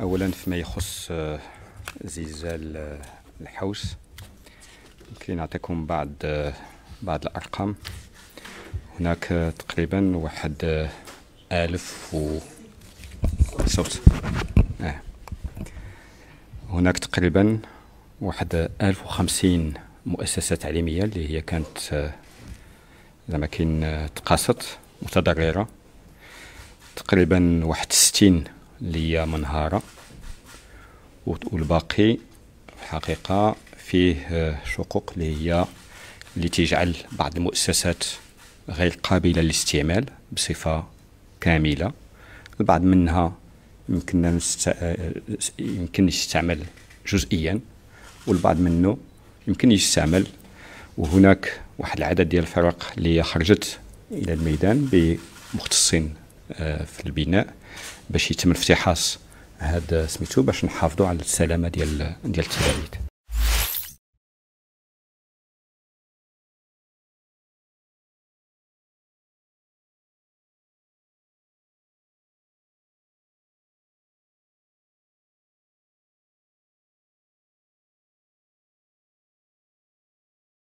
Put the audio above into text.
اولا فيما يخص آه، زلزال آه، الحوس. يمكن نعطيكم بعض آه، بعض الأرقام. هناك تقريبا واحد آلف و صوت. آه. هناك تقريبا واحد آلف وخمسين مؤسسة تعليمية اللي هي كانت زعما كاين تقاصت متضررة. تقريبا واحد ستين اللي هي منهارة. والباقي في الحقيقة فيه شقوق اللي هي اللي تجعل بعض المؤسسات غير قابلة للاستعمال بصفة كاملة. البعض منها يمكن يمكن يستعمل جزئيا والبعض منه يمكن يستعمل. وهناك واحد العدد ديال الفرق اللي خرجت إلى الميدان بمختصين في البناء باش يتم الافتحاص هذا سميتو باش نحافظوا على السلامة ديال ديال التلاميذ.